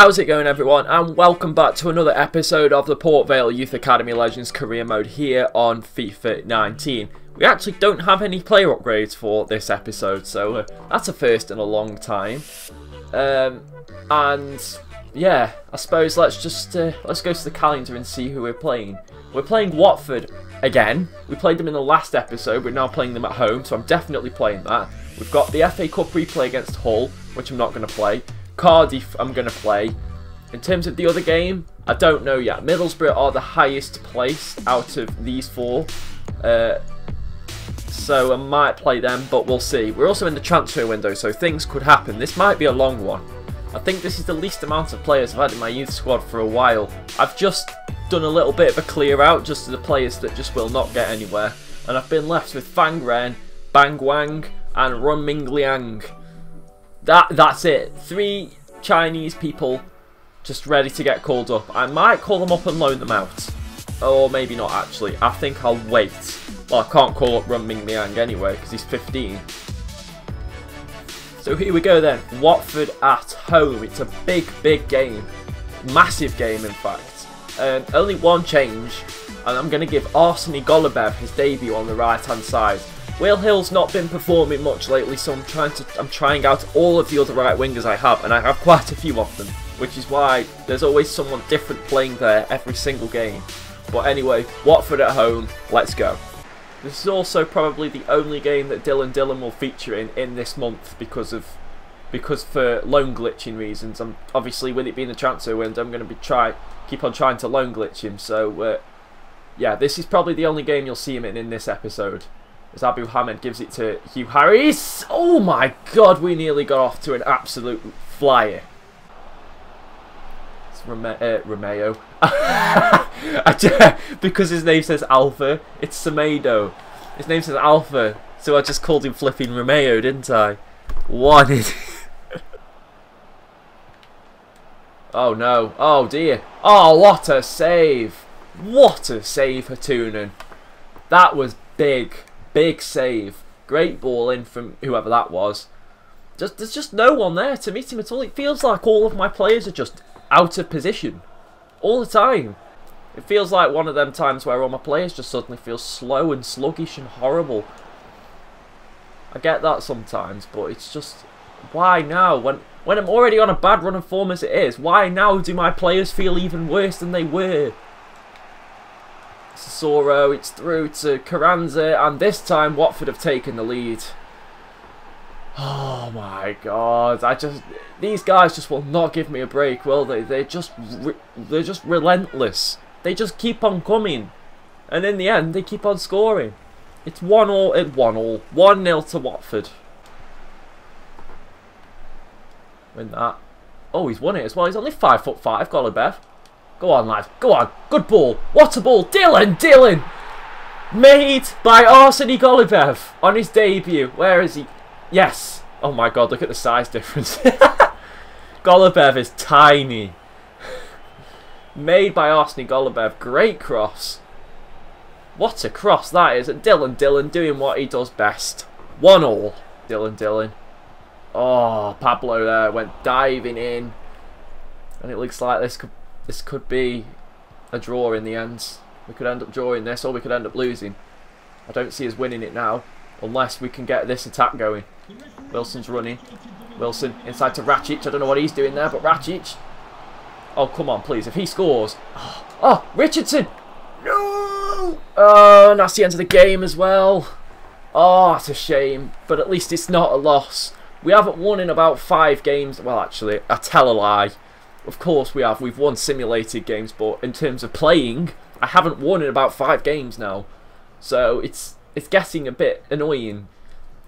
How's it going everyone and welcome back to another episode of the Port Vale Youth Academy Legends career mode here on FIFA 19. We actually don't have any player upgrades for this episode so uh, that's a first in a long time. Um, and yeah, I suppose let's just uh, let's go to the calendar and see who we're playing. We're playing Watford again. We played them in the last episode, we're now playing them at home so I'm definitely playing that. We've got the FA Cup replay against Hull, which I'm not going to play. Cardiff I'm going to play. In terms of the other game, I don't know yet. Middlesbrough are the highest placed out of these four. Uh, so I might play them, but we'll see. We're also in the transfer window, so things could happen. This might be a long one. I think this is the least amount of players I've had in my youth squad for a while. I've just done a little bit of a clear out just to the players that just will not get anywhere. And I've been left with Fang Ren, Bang Wang, and Run Ming Liang. That, that's it. Three Chinese people just ready to get called up. I might call them up and loan them out. Or maybe not actually. I think I'll wait. Well, I can't call up Run Ming Liang anyway because he's 15. So here we go then. Watford at home. It's a big, big game. Massive game, in fact. Um, only one change. And I'm going to give Arseny Golubev his debut on the right-hand side. Will Hill's not been performing much lately, so I'm trying to I'm trying out all of the other right wingers I have, and I have quite a few of them, which is why there's always someone different playing there every single game. But anyway, Watford at home, let's go. This is also probably the only game that Dylan Dillon will feature in in this month because of because for loan glitching reasons. I'm obviously with it being the transfer window, I'm going to be try keep on trying to loan glitch him. So uh, yeah, this is probably the only game you'll see him in in this episode as Abu Hamid gives it to Hugh Harris. Oh my god, we nearly got off to an absolute flyer. It's Rome uh, Romeo. because his name says Alpha, it's Semedo. His name says Alpha, so I just called him flipping Romeo, didn't I? One idiot. oh no. Oh dear. Oh, what a save. What a save, Hatunen. That was big. Big save. Great ball in from whoever that was. Just There's just no one there to meet him at all. It feels like all of my players are just out of position. All the time. It feels like one of them times where all my players just suddenly feel slow and sluggish and horrible. I get that sometimes, but it's just... Why now? When when I'm already on a bad run of form as it is, why now do my players feel even worse than they were? Soro, it's through to Carranza, and this time Watford have taken the lead. Oh my god, I just these guys just will not give me a break, will they? They're just they're just relentless. They just keep on coming. And in the end they keep on scoring. It's one all at one all. One nil to Watford. Win that. Oh, he's won it as well. He's only five foot five, Golubev. Go on, lad. Go on. Good ball. What a ball. Dylan, Dylan. Made by Arseny Golubev on his debut. Where is he? Yes. Oh my god, look at the size difference. Golubev is tiny. Made by Arseny Golubev. Great cross. What a cross that is. And Dylan Dylan doing what he does best. One all. Dylan Dylan. Oh, Pablo there went diving in. And it looks like this could this could be a draw in the end. We could end up drawing this or we could end up losing. I don't see us winning it now unless we can get this attack going. Wilson's running. Wilson inside to Ratchich. I don't know what he's doing there, but Ratchich. Oh, come on, please. If he scores. Oh, oh Richardson. No. Oh, and that's the end of the game as well. Oh, it's a shame. But at least it's not a loss. We haven't won in about five games. Well, actually, I tell a lie. Of course we have. We've won simulated games, but in terms of playing, I haven't won in about five games now. So it's it's getting a bit annoying.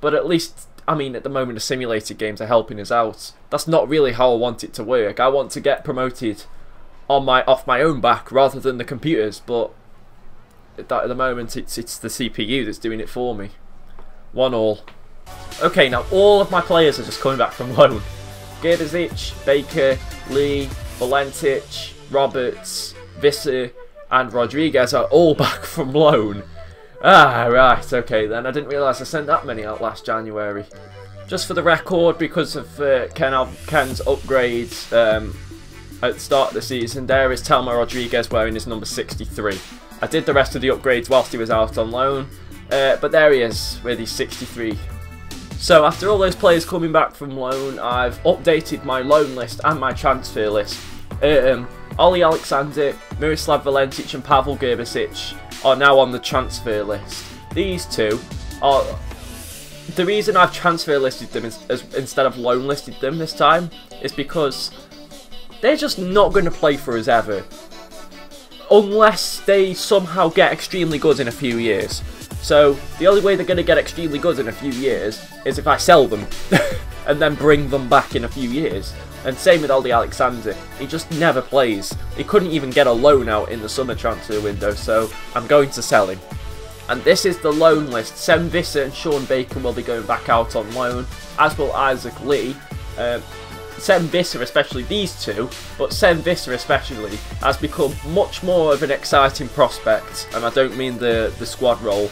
But at least, I mean, at the moment, the simulated games are helping us out. That's not really how I want it to work. I want to get promoted on my off my own back rather than the computers. But at, the moment, it's it's the CPU that's doing it for me. One all. Okay, now all of my players are just coming back from loan. Gerdazic, Baker, Lee, Valentic, Roberts, Visser, and Rodriguez are all back from loan. Ah, right, okay then. I didn't realise I sent that many out last January. Just for the record, because of uh, Ken Ken's upgrades, um, at the start of the season. There is Telmo Rodriguez wearing his number 63. I did the rest of the upgrades whilst he was out on loan, uh, but there he is with his 63. So after all those players coming back from loan, I've updated my loan list and my transfer list. Um, Ollie Alexander, Miroslav Valentić and Pavel Gerbisic are now on the transfer list. These two are... The reason I've transfer listed them is, as, instead of loan listed them this time is because they're just not going to play for us ever. Unless they somehow get extremely good in a few years. So, the only way they're going to get extremely good in a few years is if I sell them. and then bring them back in a few years. And same with Ollie Alexander. He just never plays. He couldn't even get a loan out in the summer transfer window, so I'm going to sell him. And this is the loan list. Sam Visser and Sean Baker will be going back out on loan, as will Isaac Lee. Um, Visser, especially these two, but Visser especially, has become much more of an exciting prospect, and I don't mean the, the squad role,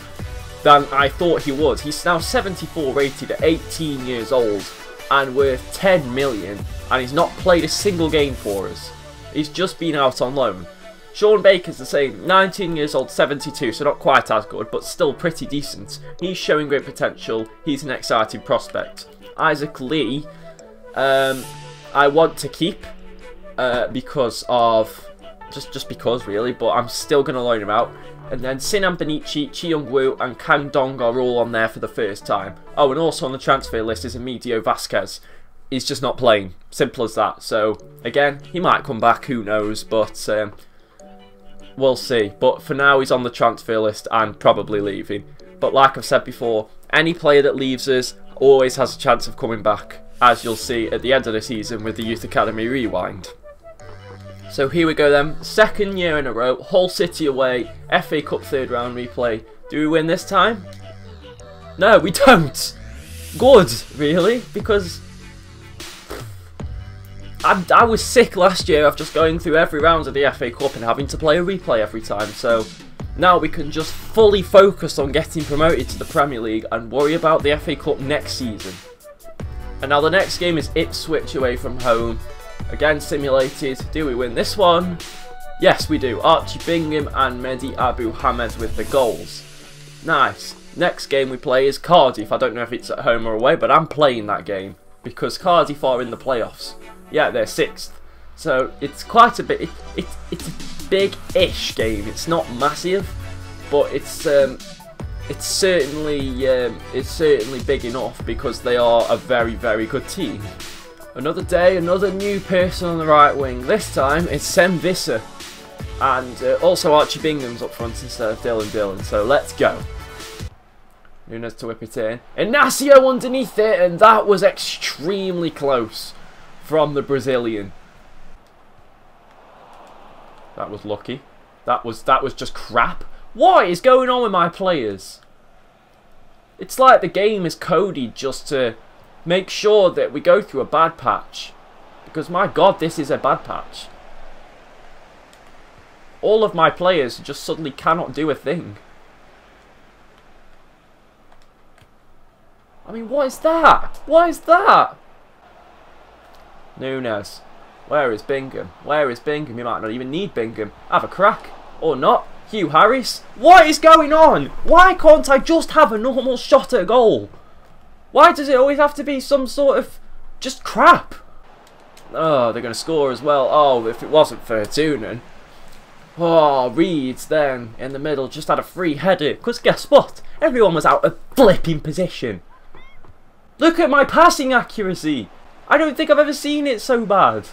than I thought he would. He's now 74 rated at 18 years old and worth 10 million, and he's not played a single game for us. He's just been out on loan. Sean Baker's the same, 19 years old, 72, so not quite as good, but still pretty decent. He's showing great potential, he's an exciting prospect. Isaac Lee, um, I want to keep uh, because of just just because really, but I'm still to loan him out. And then Sinan Bonnici, Chi Young and Kang Dong are all on there for the first time. Oh, and also on the transfer list is Emilio Vasquez. He's just not playing. Simple as that. So, again, he might come back, who knows, but um, we'll see. But for now, he's on the transfer list and probably leaving. But like I've said before, any player that leaves us always has a chance of coming back as you'll see at the end of the season with the Youth Academy Rewind. So here we go then, second year in a row, Hull City away, FA Cup third round replay. Do we win this time? No, we don't! Good, really, because I, I was sick last year of just going through every round of the FA Cup and having to play a replay every time, so now we can just fully focus on getting promoted to the Premier League and worry about the FA Cup next season. And now the next game is Ipswich away from home. Again, simulated. Do we win this one? Yes, we do. Archie Bingham and Mehdi Abu Hamed with the goals. Nice. Next game we play is Cardiff. I don't know if it's at home or away, but I'm playing that game because Cardiff are in the playoffs. Yeah, they're sixth. So it's quite a bit. It, it, it's a big-ish game. It's not massive, but it's um, it's certainly um, it's certainly big enough because they are a very very good team. Another day, another new person on the right wing. This time it's Sem Visser. And uh, also Archie Bingham's up front instead of Dylan Dylan. So let's go. Nunes to whip it in. Inacio underneath it, and that was extremely close from the Brazilian. That was lucky. That was that was just crap. What is going on with my players? It's like the game is coded just to make sure that we go through a bad patch. Because my god, this is a bad patch. All of my players just suddenly cannot do a thing. I mean, what is that? What is that? Nunes. Where is Bingham? Where is Bingham? You might not even need Bingham. Have a crack. Or not. Hugh Harris? What is going on? Why can't I just have a normal shot at goal? Why does it always have to be some sort of just crap? Oh, they're going to score as well. Oh, if it wasn't for Tunen. Oh, Reeds then in the middle just had a free header. Because guess what? Everyone was out of flipping position. Look at my passing accuracy. I don't think I've ever seen it so bad.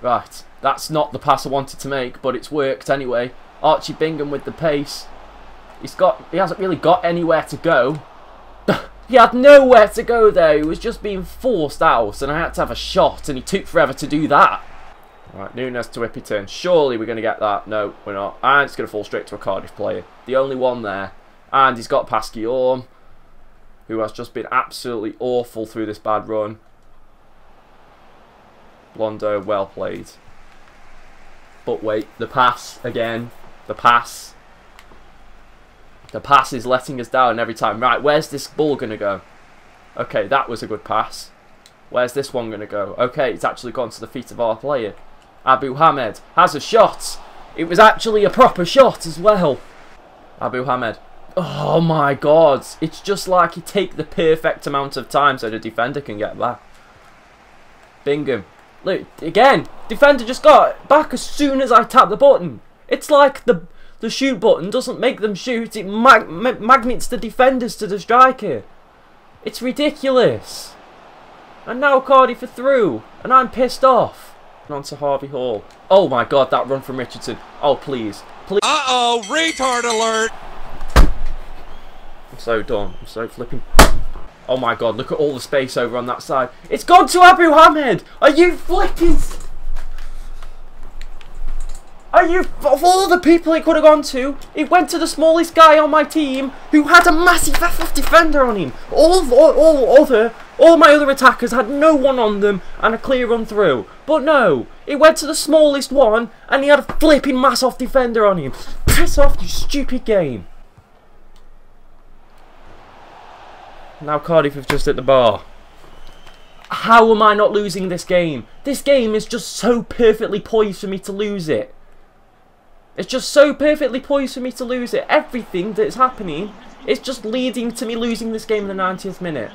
Right, that's not the pass I wanted to make, but it's worked anyway. Archie Bingham with the pace. He's got, he hasn't really got anywhere to go. he had nowhere to go there. He was just being forced out, and I had to have a shot, and he took forever to do that. Right, Nunes to it. Surely we're going to get that. No, we're not. And it's going to fall straight to a Cardiff player. The only one there. And he's got Past who has just been absolutely awful through this bad run. Blondo, well played. But wait, the pass again. The pass. The pass is letting us down every time. Right, where's this ball going to go? Okay, that was a good pass. Where's this one going to go? Okay, it's actually gone to the feet of our player. Abu Hamed has a shot. It was actually a proper shot as well. Abu Hamed. Oh my god. It's just like you take the perfect amount of time so the defender can get back. Bingham. Look, again, defender just got back as soon as I tap the button. It's like the the shoot button doesn't make them shoot, it mag magnets the defenders to the striker. It's ridiculous. And now Cardiff are through, and I'm pissed off. And On to Harvey Hall. Oh my god, that run from Richardson. Oh, please. Please. Uh-oh, retard alert! I'm so done. I'm so flipping... Oh my god, look at all the space over on that side. It's gone to Abu Hamed! Are you flipping... Are you... Of all the people it could have gone to, it went to the smallest guy on my team who had a massive FF defender on him. All, all, all other... All my other attackers had no one on them and a clear run through. But no, it went to the smallest one and he had a flipping mass off defender on him. Piss off, you stupid game. Now Cardiff have just hit the bar. How am I not losing this game? This game is just so perfectly poised for me to lose it. It's just so perfectly poised for me to lose it. Everything that's happening is just leading to me losing this game in the 90th minute.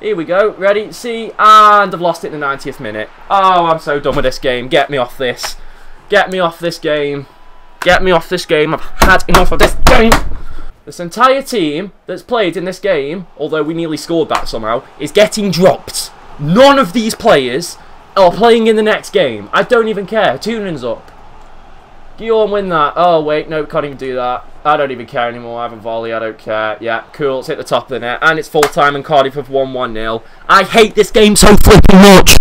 Here we go. Ready? See? And I've lost it in the 90th minute. Oh, I'm so done with this game. Get me off this. Get me off this game. Get me off this game. I've had enough of this game. This entire team that's played in this game, although we nearly scored that somehow, is getting dropped. None of these players are playing in the next game. I don't even care. Tuning's up. Guillaume win that. Oh, wait. No, can't even do that. I don't even care anymore. I have a volley. I don't care. Yeah, cool. It's hit the top of the net. And it's full time and Cardiff have won 1-0. I hate this game so flipping much.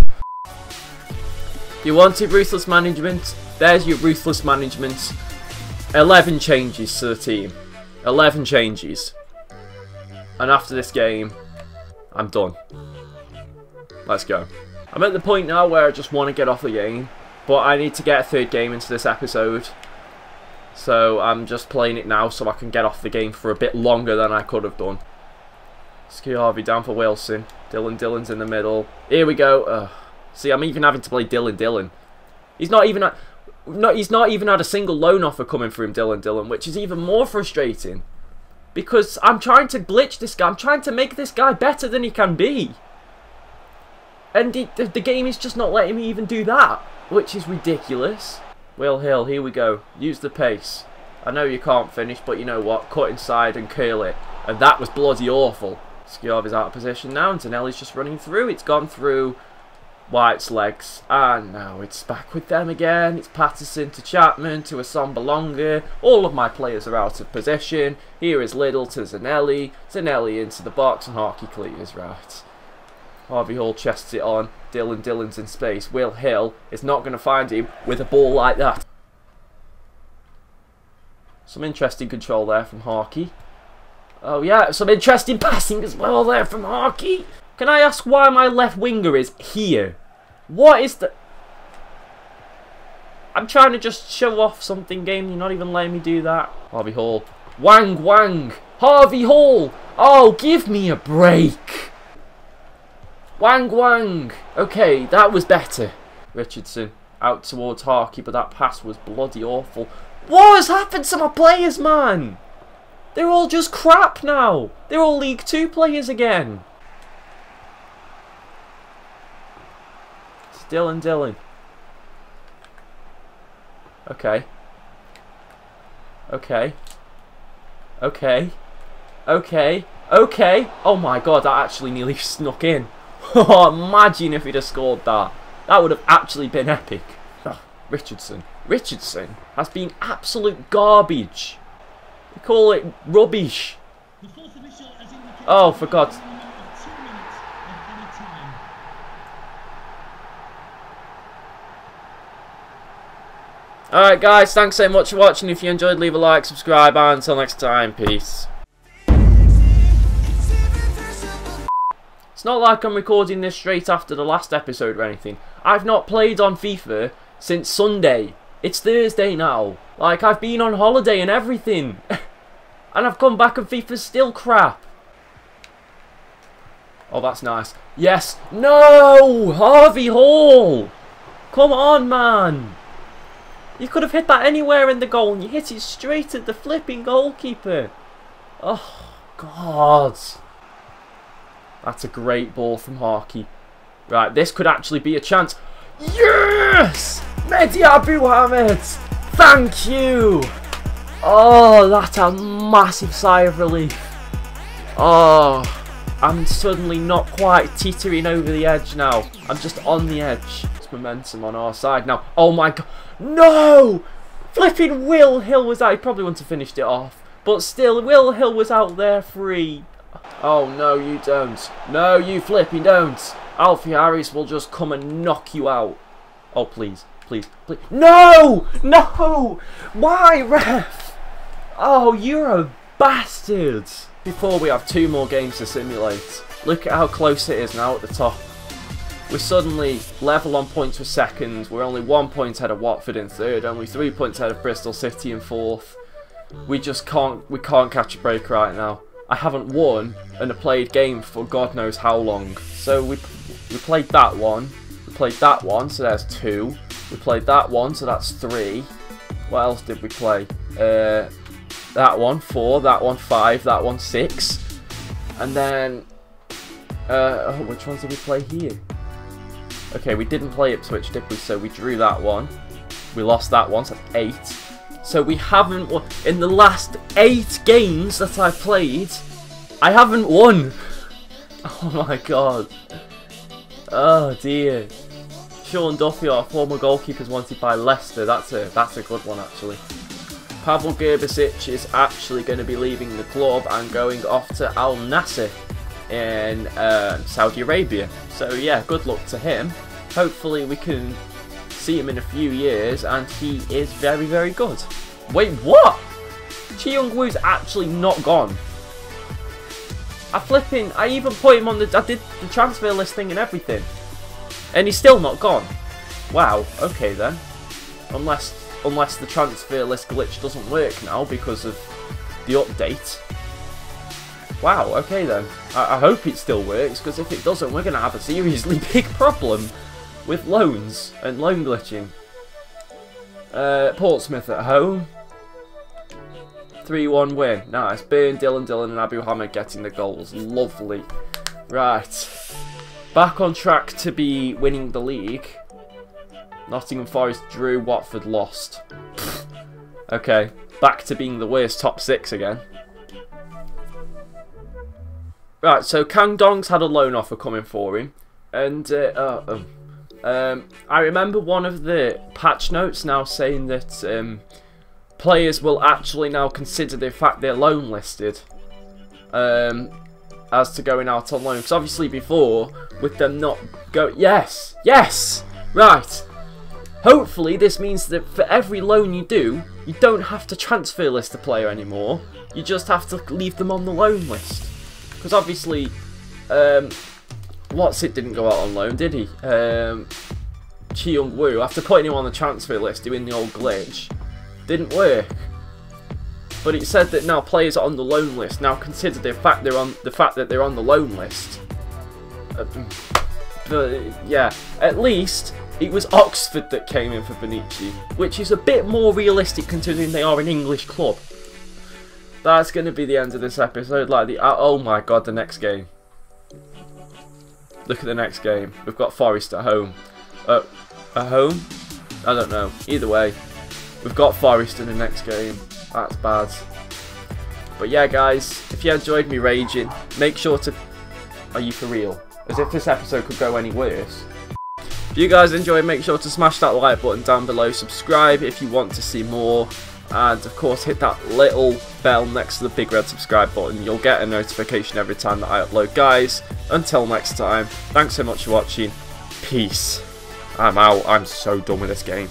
You wanted ruthless management? There's your ruthless management. 11 changes to the team. 11 changes. And after this game, I'm done. Let's go. I'm at the point now where I just want to get off the game. But I need to get a third game into this episode. So I'm just playing it now so I can get off the game for a bit longer than I could have done. Ski Harvey down for Wilson. Dylan Dylan's in the middle. Here we go. Ugh. See, I'm even having to play Dylan Dylan. He's not even... not, he's not even had a single loan offer coming for him, Dylan Dylan, which is even more frustrating. Because I'm trying to glitch this guy. I'm trying to make this guy better than he can be. And the, the game is just not letting me even do that which is ridiculous. Will Hill, here we go. Use the pace. I know you can't finish, but you know what? Cut inside and curl it. And that was bloody awful. Skjov is out of position now, and Zanelli's just running through. It's gone through White's legs. And now it's back with them again. It's Patterson to Chapman to Assombalonga. All of my players are out of position. Here is Little to Zanelli. Zanelli into the box, and Harkey clears right. Harvey Hall chests it on. Dylan Dylan's in space. Will Hill is not going to find him with a ball like that. Some interesting control there from Harkey. Oh yeah, some interesting passing as well there from Harkey. Can I ask why my left winger is here? What is the... I'm trying to just show off something, game. You're not even letting me do that. Harvey Hall. Wang Wang. Harvey Hall. Oh, give me a break. Wang Wang! Okay, that was better. Richardson out towards Harkey, but that pass was bloody awful. What has happened to my players, man? They're all just crap now. They're all League 2 players again. It's Dylan Dylan. Okay. Okay. Okay. Okay. Okay. Oh my god, that actually nearly snuck in. Oh, imagine if he'd have scored that. That would have actually been epic. Richardson. Richardson has been absolute garbage. We call it rubbish. Oh, for God's... Alright guys, thanks so much for watching. If you enjoyed, leave a like, subscribe, and until next time, peace. It's not like I'm recording this straight after the last episode or anything. I've not played on FIFA since Sunday. It's Thursday now. Like, I've been on holiday and everything. and I've come back and FIFA's still crap. Oh, that's nice. Yes. No! Harvey Hall! Come on, man! You could have hit that anywhere in the goal and you hit it straight at the flipping goalkeeper. Oh, God. That's a great ball from Harky. Right, this could actually be a chance. Yes! Mehdi Abuhamid! Thank you! Oh, that's a massive sigh of relief. Oh, I'm suddenly not quite teetering over the edge now. I'm just on the edge. It's momentum on our side now. Oh my god. No! Flipping Will Hill was out. He probably wouldn't have finished it off. But still, Will Hill was out there free. Oh, no, you don't. No, you flipping don't. Alfie Harris will just come and knock you out. Oh, please. Please. Please. No! No! Why, ref? Oh, you're a bastard. Before we have two more games to simulate. Look at how close it is now at the top. We're suddenly level on points for second. We're only one point ahead of Watford in third. Only three points ahead of Bristol City in fourth. We just can't. We can't catch a break right now. I haven't won and a played game for God knows how long. So we we played that one. We played that one. So there's two. We played that one. So that's three. What else did we play? Uh, that one four. That one five. That one six. And then uh, oh, which ones did we play here? Okay, we didn't play Ipswich, did we? So we drew that one. We lost that one, so eight. So we haven't won. In the last eight games that I've played, I haven't won. Oh my god. Oh dear. Sean Duffy, our former goalkeeper, is wanted by Leicester. That's a that's a good one actually. Pavel Gerbisic is actually going to be leaving the club and going off to Al Nassr in uh, Saudi Arabia. So yeah, good luck to him. Hopefully we can see him in a few years and he is very, very good. Wait, what? Chi Young Woo's actually not gone. I flipping, I even put him on the, I did the transfer list thing and everything. And he's still not gone. Wow, okay then. Unless, unless the transfer list glitch doesn't work now because of the update. Wow, okay then. I, I hope it still works, because if it doesn't, we're going to have a seriously big problem with loans and loan glitching. Uh, Portsmouth at home. 3-1 win. Nice. Burn, Dylan, Dylan and Abuhamid getting the goals. Lovely. Right. Back on track to be winning the league. Nottingham Forest drew, Watford lost. okay. Back to being the worst top six again. Right, so Kang Dong's had a loan offer coming for him. And uh, um, um, I remember one of the patch notes now saying that um, players will actually now consider the fact they're loan listed um, as to going out on loan. Because obviously before, with them not go, yes, yes, right. Hopefully this means that for every loan you do, you don't have to transfer list a player anymore. You just have to leave them on the loan list. Because obviously, it didn't go out on loan, did he? Um, Chi Young Woo, after putting him on the transfer list, doing the old glitch, didn't work. But it said that now players are on the loan list now consider the fact they're on the fact that they're on the loan list. Uh, but yeah, at least it was Oxford that came in for Bonici, which is a bit more realistic considering they are an English club that's going to be the end of this episode. Like the oh my god, the next game. Look at the next game. We've got Forest at home. Uh, at home? I don't know. Either way, we've got Forest in the next game. That's bad. But yeah, guys, if you enjoyed me raging, make sure to. Are you for real? As if this episode could go any worse. If you guys enjoyed, make sure to smash that like button down below. Subscribe if you want to see more and of course hit that little bell next to the big red subscribe button. You'll get a notification every time that I upload. Guys until next time thanks so much for watching. Peace. I'm out. I'm so done with this game